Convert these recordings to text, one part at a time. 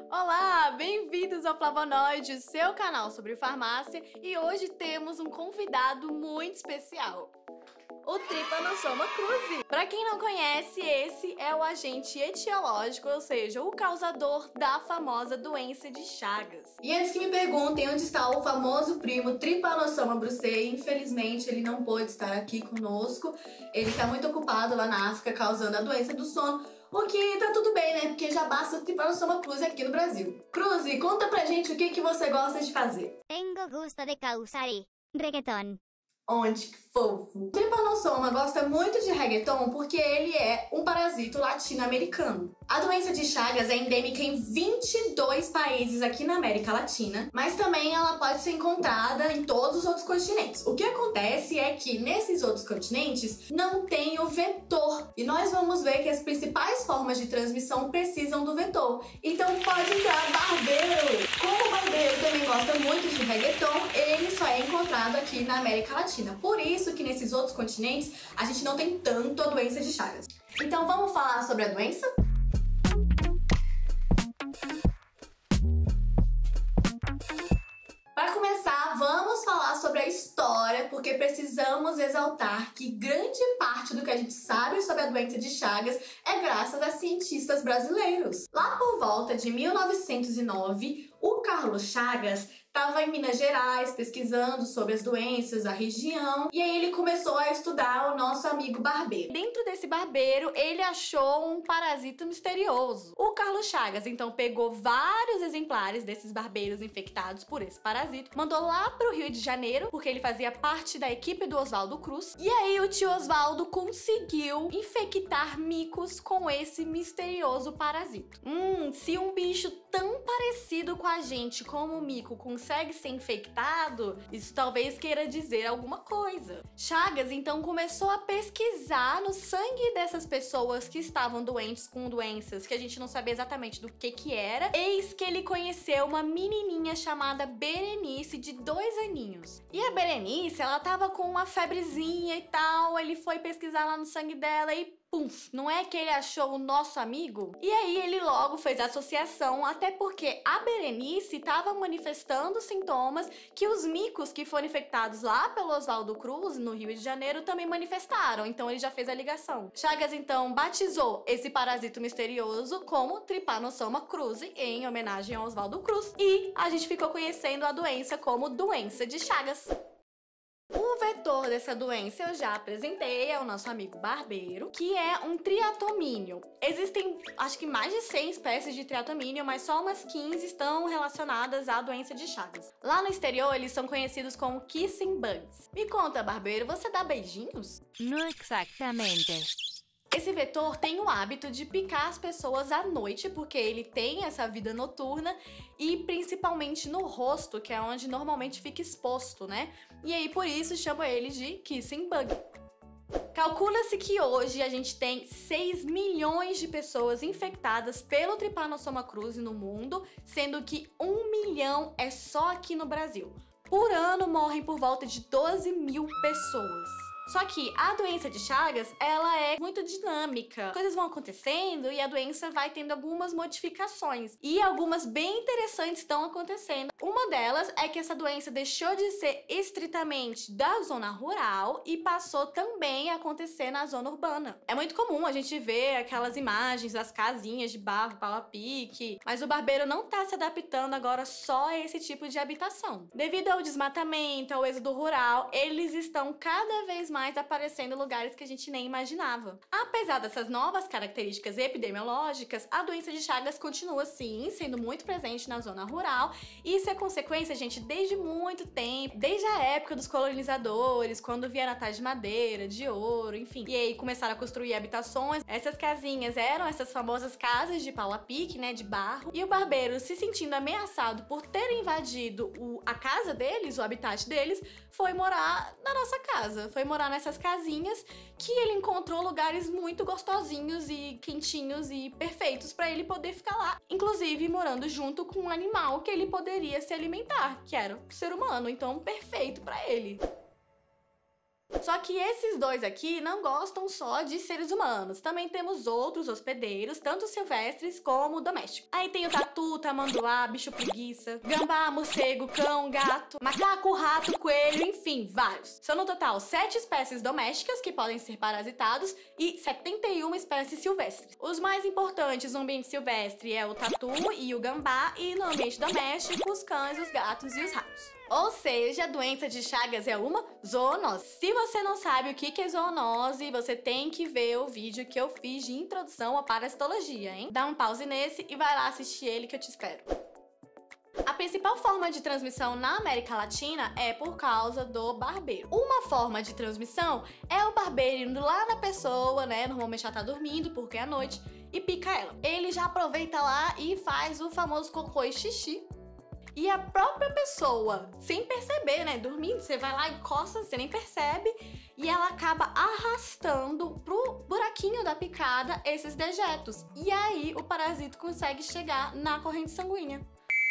Olá, bem-vindos ao Flavonoide, seu canal sobre farmácia, e hoje temos um convidado muito especial. O Trypanosoma cruzi. Para quem não conhece, esse é o agente etiológico, ou seja, o causador da famosa doença de Chagas. E antes que me perguntem onde está o famoso primo Trypanosoma brucei, infelizmente ele não pôde estar aqui conosco. Ele está muito ocupado lá na África causando a doença do sono, o que tá tudo bem, né? Porque já basta o Trypanosoma cruzi aqui no Brasil. Cruzi, conta pra gente o que, que você gosta de fazer. Tengo gusto de causar reggaeton. Onde que fofo. O Trypanosoma gosta muito de reggaeton porque ele é um parasito latino-americano. A doença de Chagas é endêmica em 22 países aqui na América Latina, mas também ela pode ser encontrada em todos os outros continentes. O que acontece é que nesses outros continentes não tem o vetor. E nós vamos ver que as principais formas de transmissão precisam do vetor. Então pode entrar barbeiro. Como o barbeiro também gosta muito de reggaeton, ele só é encontrado aqui na América Latina. Por isso que nesses outros continentes a gente não tem tanto a doença de Chagas. Então vamos falar sobre a doença? Para começar, vamos falar sobre a história, porque precisamos exaltar que grande parte do que a gente sabe sobre a doença de Chagas é graças a cientistas brasileiros. Lá por volta de 1909, o Carlos Chagas estava em Minas Gerais pesquisando sobre as doenças da região e aí ele começou a estudar o nosso amigo barbeiro. Dentro desse barbeiro, ele achou um parasito misterioso. O Carlos Chagas então pegou vários exemplares desses barbeiros infectados por esse parasito, mandou lá pro Rio de Janeiro, porque ele fazia parte da equipe do Oswaldo Cruz. E aí o tio Oswaldo conseguiu infectar micos com esse misterioso parasito. Hum, se um bicho tão parecido com a gente como o mico consegue ser infectado, isso talvez queira dizer alguma coisa. Chagas então começou a pesquisar no sangue dessas pessoas que estavam doentes com doenças que a gente não sabia exatamente do que que era. Eis que ele conheceu uma menininha chamada Berenice de dois aninhos. E a Berenice, ela tava com uma febrezinha e tal, ele foi pesquisar lá no sangue dela e pum, não é que ele achou o nosso amigo? E aí ele logo fez a associação, até porque a Berenice estava manifestando sintomas que os micos que foram infectados lá pelo Oswaldo Cruz, no Rio de Janeiro, também manifestaram. Então ele já fez a ligação. Chagas então batizou esse parasito misterioso como Trypanosoma cruzi, em homenagem ao Oswaldo Cruz. E a gente ficou conhecendo a doença como doença de Chagas. Vetor dessa doença eu já apresentei, é o nosso amigo barbeiro, que é um triatomínio. Existem, acho que mais de 100 espécies de triatomínio, mas só umas 15 estão relacionadas à doença de Chagas. Lá no exterior, eles são conhecidos como kissing bugs. Me conta, barbeiro, você dá beijinhos? No exactamente. Esse vetor tem o hábito de picar as pessoas à noite, porque ele tem essa vida noturna e principalmente no rosto, que é onde normalmente fica exposto, né? E aí por isso chama ele de kissing bug. Calcula-se que hoje a gente tem 6 milhões de pessoas infectadas pelo Trypanosoma cruzi no mundo, sendo que 1 milhão é só aqui no Brasil. Por ano morrem por volta de 12 mil pessoas. Só que a doença de Chagas, ela é muito dinâmica. Coisas vão acontecendo e a doença vai tendo algumas modificações. E algumas bem interessantes estão acontecendo. Uma delas é que essa doença deixou de ser estritamente da zona rural e passou também a acontecer na zona urbana. É muito comum a gente ver aquelas imagens das casinhas de barro, pau a pique, mas o barbeiro não tá se adaptando agora só a esse tipo de habitação. Devido ao desmatamento, ao êxodo rural, eles estão cada vez mais aparecendo em lugares que a gente nem imaginava. Apesar dessas novas características epidemiológicas, a doença de Chagas continua sim sendo muito presente na zona rural. E isso é consequência, gente, desde muito tempo, desde a época dos colonizadores, quando vieram atrás de madeira, de ouro, enfim. E aí começaram a construir habitações. Essas casinhas eram essas famosas casas de pau a pique, né, de barro. E o barbeiro, se sentindo ameaçado por ter invadido o, a casa deles, o habitat deles, foi morar na nossa casa. Foi morar nessas casinhas que ele encontrou lugares muito gostosinhos e quentinhos e perfeitos para ele poder ficar lá, inclusive morando junto com um animal que ele poderia se alimentar, que era o ser humano, então perfeito para ele. Só que esses dois aqui não gostam só de seres humanos. Também temos outros hospedeiros, tanto silvestres como domésticos. Aí tem o tatu, tamanduá, bicho preguiça, gambá, morcego, cão, gato, macaco, rato, coelho, enfim, vários. São no total sete espécies domésticas que podem ser parasitados e 71 espécies silvestres. Os mais importantes no ambiente silvestre é o tatu e o gambá e no ambiente doméstico os cães, os gatos e os ratos. Ou seja, a doença de Chagas é uma zoonose. Se você não sabe o que é zoonose, você tem que ver o vídeo que eu fiz de introdução à parasitologia, hein? Dá um pause nesse e vai lá assistir ele que eu te espero. A principal forma de transmissão na América Latina é por causa do barbeiro. Uma forma de transmissão é o barbeiro indo lá na pessoa, né? Normalmente ela tá dormindo porque é noite e pica ela. Ele já aproveita lá e faz o famoso cocô e xixi e a própria pessoa, sem perceber, né? Dormindo, você vai lá e coça, você nem percebe, e ela acaba arrastando pro buraquinho da picada esses dejetos. E aí o parasito consegue chegar na corrente sanguínea.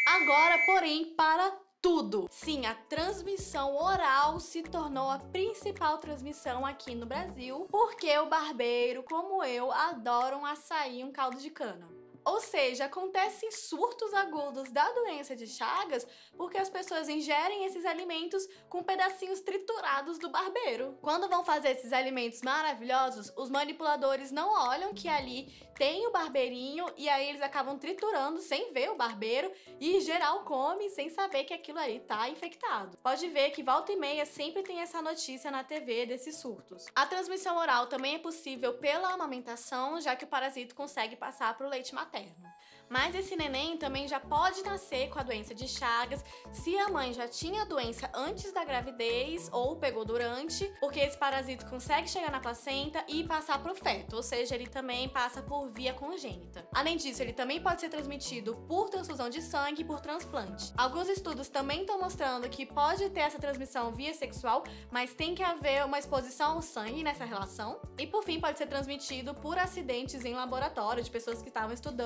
Agora, porém, para tudo. Sim, a transmissão oral se tornou a principal transmissão aqui no Brasil, porque o barbeiro, como eu, adoram açaí e um caldo de cana. Ou seja, acontecem surtos agudos da doença de Chagas porque as pessoas ingerem esses alimentos com pedacinhos triturados do barbeiro. Quando vão fazer esses alimentos maravilhosos, os manipuladores não olham que ali tem o barbeirinho e aí eles acabam triturando sem ver o barbeiro e geral come sem saber que aquilo ali tá infectado. Pode ver que volta e meia sempre tem essa notícia na TV desses surtos. A transmissão oral também é possível pela amamentação, já que o parasito consegue passar para o leite materno. Mas esse neném também já pode nascer com a doença de Chagas se a mãe já tinha a doença antes da gravidez ou pegou durante, porque esse parasito consegue chegar na placenta e passar para o feto, ou seja, ele também passa por via congênita. Além disso, ele também pode ser transmitido por transfusão de sangue e por transplante. Alguns estudos também estão mostrando que pode ter essa transmissão via sexual, mas tem que haver uma exposição ao sangue nessa relação. E por fim, pode ser transmitido por acidentes em laboratório de pessoas que estavam estudando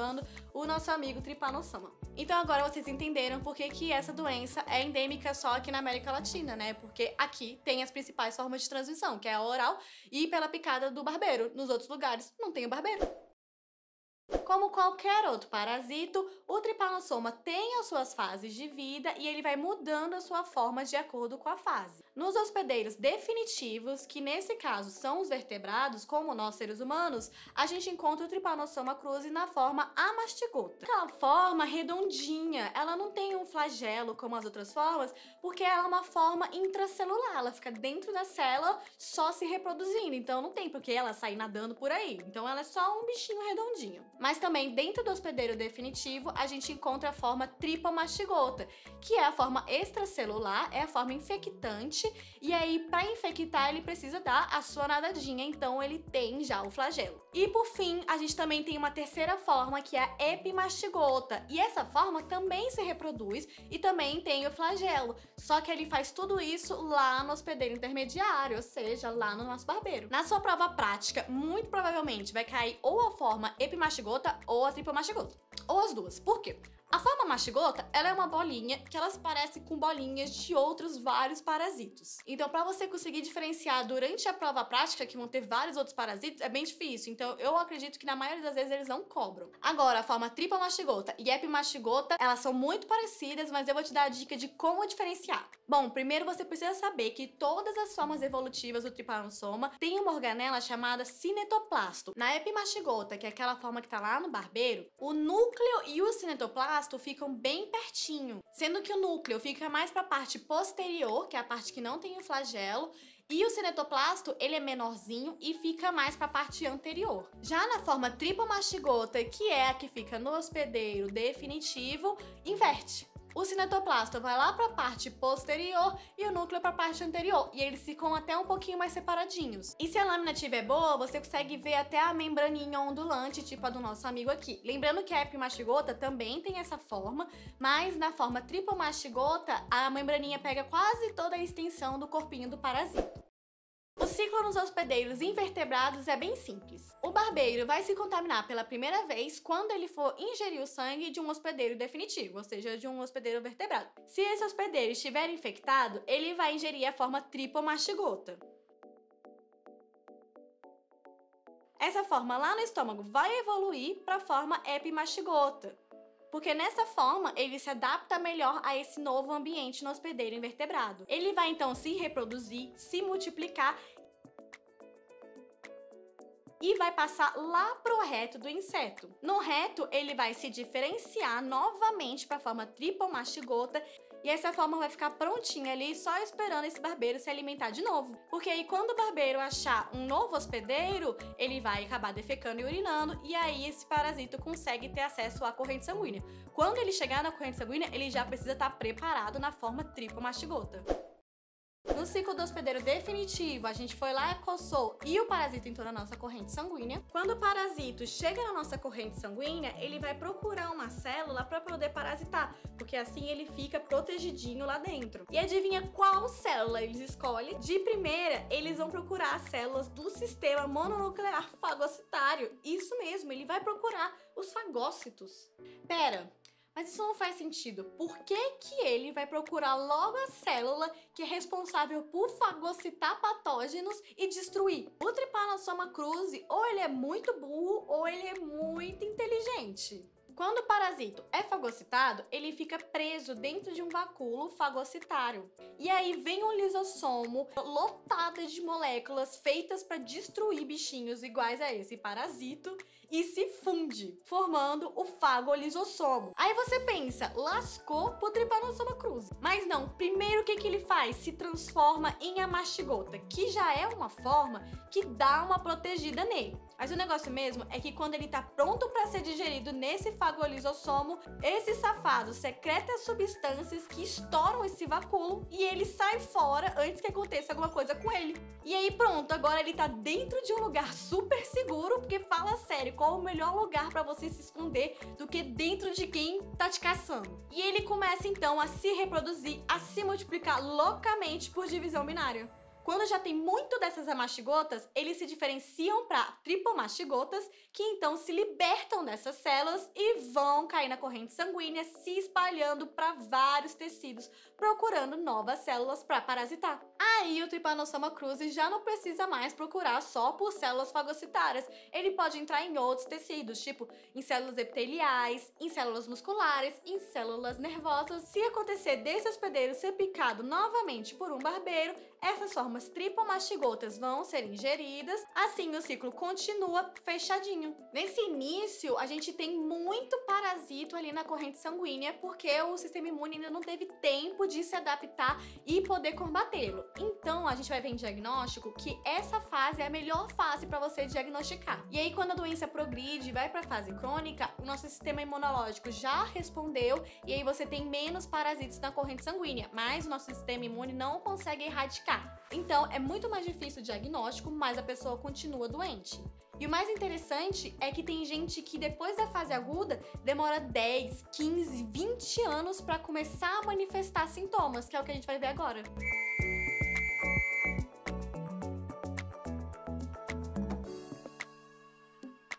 o nosso amigo Trypanosoma. Então agora vocês entenderam por que, que essa doença é endêmica só aqui na América Latina, né? Porque aqui tem as principais formas de transmissão, que é a oral e pela picada do barbeiro. Nos outros lugares não tem o barbeiro. Como qualquer outro parasito, o tripanossoma tem as suas fases de vida e ele vai mudando a sua forma de acordo com a fase. Nos hospedeiros definitivos, que nesse caso são os vertebrados, como nós seres humanos, a gente encontra o Trypanosoma cruzi na forma amastigota. Aquela forma redondinha, ela não tem um flagelo como as outras formas, porque ela é uma forma intracelular, ela fica dentro da célula só se reproduzindo, então não tem porque ela sair nadando por aí. Então ela é só um bichinho redondinho. Mas também dentro do hospedeiro definitivo, a gente encontra a forma tripomastigota, que é a forma extracelular, é a forma infectante e aí para infectar ele precisa dar a sua nadadinha, então ele tem já o flagelo. E por fim, a gente também tem uma terceira forma que é a epimastigota, e essa forma também se reproduz e também tem o flagelo, só que ele faz tudo isso lá no hospedeiro intermediário, ou seja, lá no nosso barbeiro. Na sua prova prática, muito provavelmente vai cair ou a forma epimastigota ou a tripomastigota, ou as duas. Por quê? A forma mastigota, ela é uma bolinha que elas parecem com bolinhas de outros vários parasitos. Então, para você conseguir diferenciar durante a prova prática, que vão ter vários outros parasitos, é bem difícil. Então, eu acredito que na maioria das vezes eles não cobram. Agora, a forma tripomastigota e epimastigota, elas são muito parecidas, mas eu vou te dar a dica de como diferenciar. Bom, primeiro você precisa saber que todas as formas evolutivas do tripanossoma têm uma organela chamada cinetoplasto. Na epimastigota, que é aquela forma que tá lá no barbeiro, o núcleo e o cinetoplasto ficam bem pertinho, sendo que o núcleo fica mais para a parte posterior, que é a parte que não tem o flagelo, e o cinetoplasto, ele é menorzinho e fica mais para a parte anterior. Já na forma tripomastigota, que é a que fica no hospedeiro definitivo, inverte. O cinetoplasto vai lá para a parte posterior e o núcleo para a parte anterior, e eles ficam até um pouquinho mais separadinhos. E se a lâmina estiver boa, você consegue ver até a membraninha ondulante, tipo a do nosso amigo aqui. Lembrando que a epimastigota também tem essa forma, mas na forma tripomastigota, a membraninha pega quase toda a extensão do corpinho do parasito. Ciclo nos hospedeiros invertebrados é bem simples. O barbeiro vai se contaminar pela primeira vez quando ele for ingerir o sangue de um hospedeiro definitivo, ou seja, de um hospedeiro vertebrado. Se esse hospedeiro estiver infectado, ele vai ingerir a forma tripomastigota. essa forma lá no estômago vai evoluir para a forma epimastigota. Porque nessa forma ele se adapta melhor a esse novo ambiente no hospedeiro invertebrado. Ele vai então se reproduzir, se multiplicar e vai passar lá pro reto do inseto. No reto, ele vai se diferenciar novamente para a forma tripomastigota e essa forma vai ficar prontinha ali, só esperando esse barbeiro se alimentar de novo. Porque aí, quando o barbeiro achar um novo hospedeiro, ele vai acabar defecando e urinando, e aí esse parasito consegue ter acesso à corrente sanguínea. Quando ele chegar na corrente sanguínea, ele já precisa estar preparado na forma tripomastigota. No ciclo do hospedeiro definitivo, a gente foi lá e coçou e o parasito entrou na nossa corrente sanguínea. Quando o parasito chega na nossa corrente sanguínea, ele vai procurar uma célula para poder parasitar, porque assim ele fica protegidinho lá dentro. E adivinha qual célula eles escolhem? De primeira, eles vão procurar as células do sistema mononuclear fagocitário. Isso mesmo, ele vai procurar os fagócitos. Pera, mas isso não faz sentido. Por que, que ele vai procurar logo a célula que é responsável por fagocitar patógenos e destruir? O Trypanosoma cruzi, ou ele é muito burro ou ele é muito inteligente. Quando o parasito é fagocitado, ele fica preso dentro de um vacúolo fagocitário. E aí vem um lisossomo lotado de moléculas feitas para destruir bichinhos iguais a esse parasito e se funde, formando o fagolisossomo. Aí você pensa, lascou pro Trypanosoma cruzi. Mas não, primeiro o que, que ele faz? Se transforma em amastigota, que já é uma forma que dá uma protegida nele. Mas o negócio mesmo é que quando ele tá pronto para ser digerido nesse fagolisossomo, esse safado secreta substâncias que estouram esse vacúolo e ele sai fora antes que aconteça alguma coisa com ele. E aí pronto, agora ele tá dentro de um lugar super seguro, porque fala sério, qual o melhor lugar para você se esconder do que dentro de quem tá te caçando. E ele começa então a se reproduzir, a se multiplicar loucamente por divisão binária. Quando já tem muito dessas amastigotas, eles se diferenciam para tripomastigotas, que então se libertam dessas células e vão cair na corrente sanguínea, se espalhando para vários tecidos, procurando novas células para parasitar. Aí o Trypanosoma cruzi já não precisa mais procurar só por células fagocitárias, ele pode entrar em outros tecidos, tipo em células epiteliais, em células musculares, em células nervosas. Se acontecer desse hospedeiro ser picado novamente por um barbeiro, essas formas tripomastigotas vão ser ingeridas, assim o ciclo continua fechadinho. Nesse início, a gente tem muito parasito ali na corrente sanguínea, porque o sistema imune ainda não teve tempo de se adaptar e poder combatê-lo. Então, a gente vai ver em diagnóstico que essa fase é a melhor fase para você diagnosticar. E aí, quando a doença progride e vai para a fase crônica, o nosso sistema imunológico já respondeu e aí você tem menos parasitos na corrente sanguínea, mas o nosso sistema imune não consegue erradicar. Então, é muito mais difícil o diagnóstico, mas a pessoa continua doente. E o mais interessante é que tem gente que depois da fase aguda demora 10, 15, 20 anos para começar a manifestar sintomas, que é o que a gente vai ver agora.